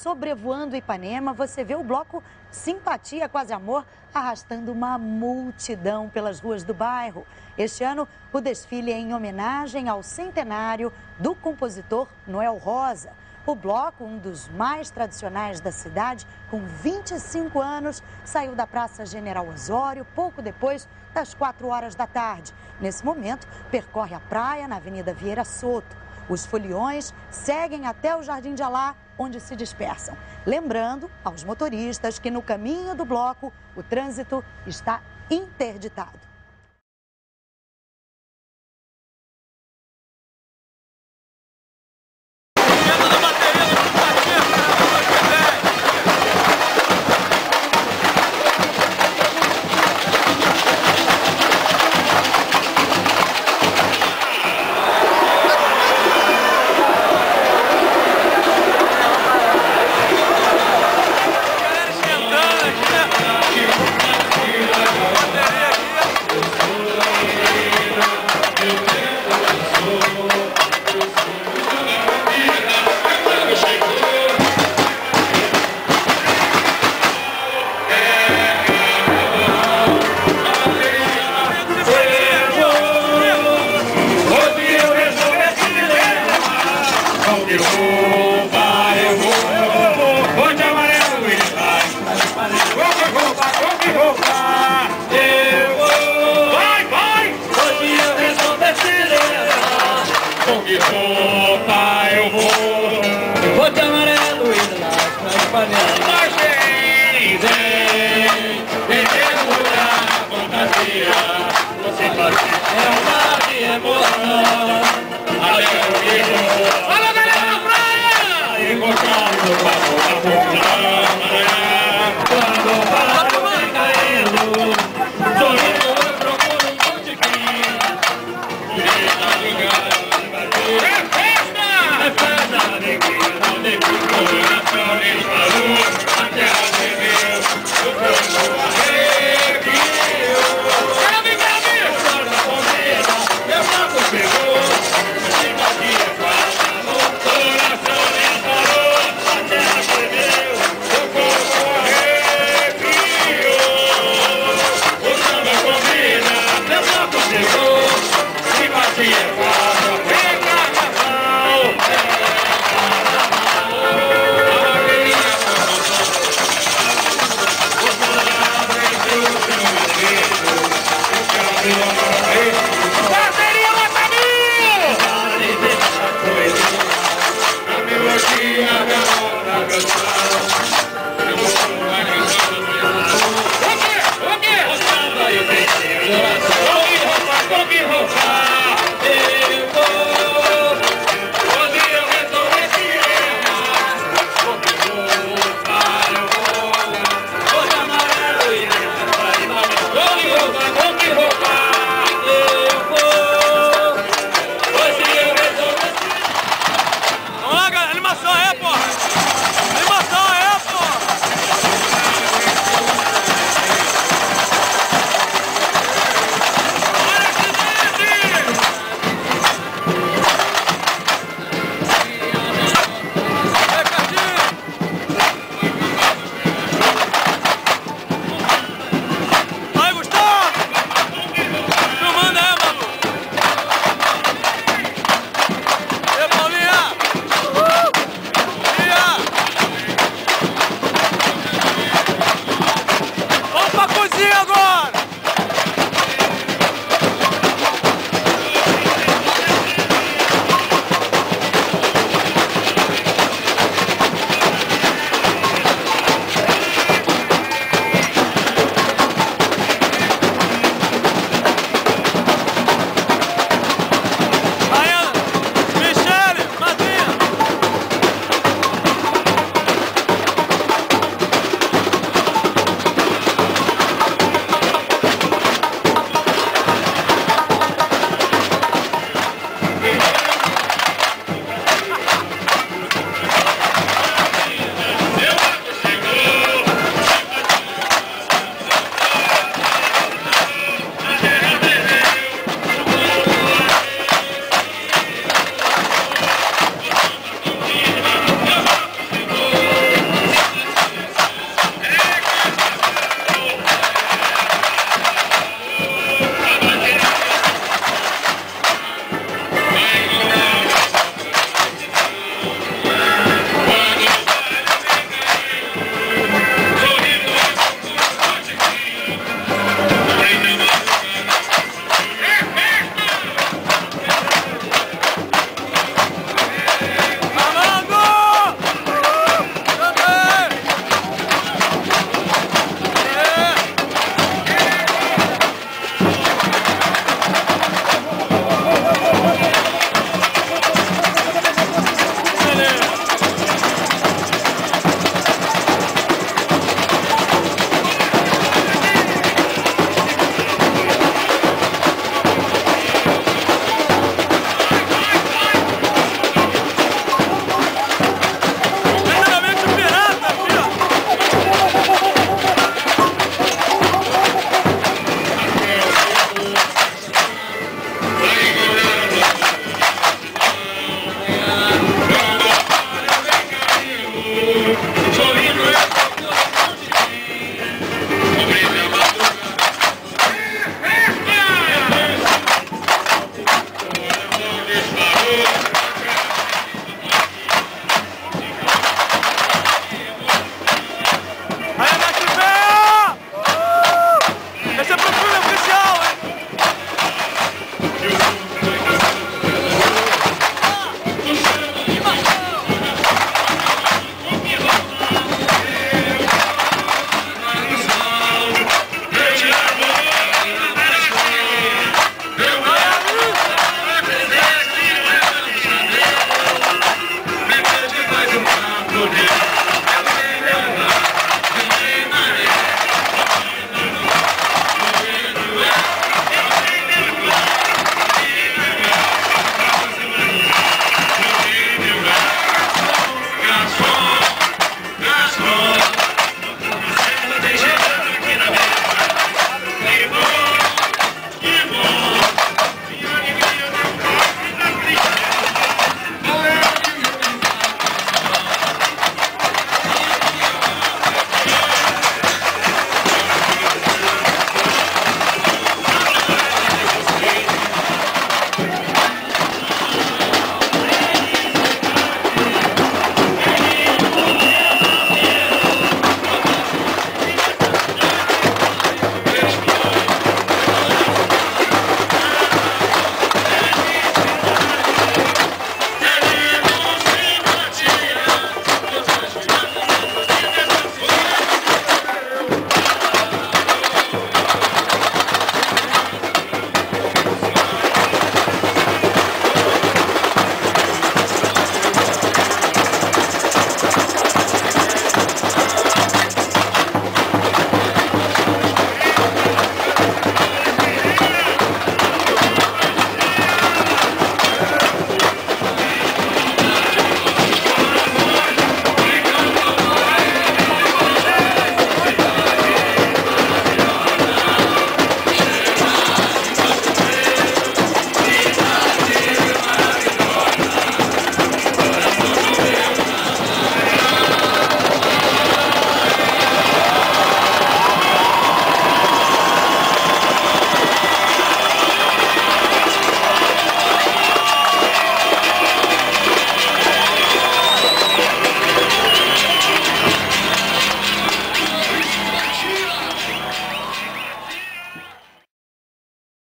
sobrevoando Ipanema, você vê o bloco Simpatia Quase Amor arrastando uma multidão pelas ruas do bairro. Este ano, o desfile é em homenagem ao centenário do compositor Noel Rosa. O bloco, um dos mais tradicionais da cidade, com 25 anos, saiu da Praça General Osório pouco depois das 4 horas da tarde. Nesse momento, percorre a praia na Avenida Vieira Soto. Os foliões seguem até o Jardim de Alá, onde se dispersam. Lembrando aos motoristas que no caminho do bloco o trânsito está interditado. É uma de emoção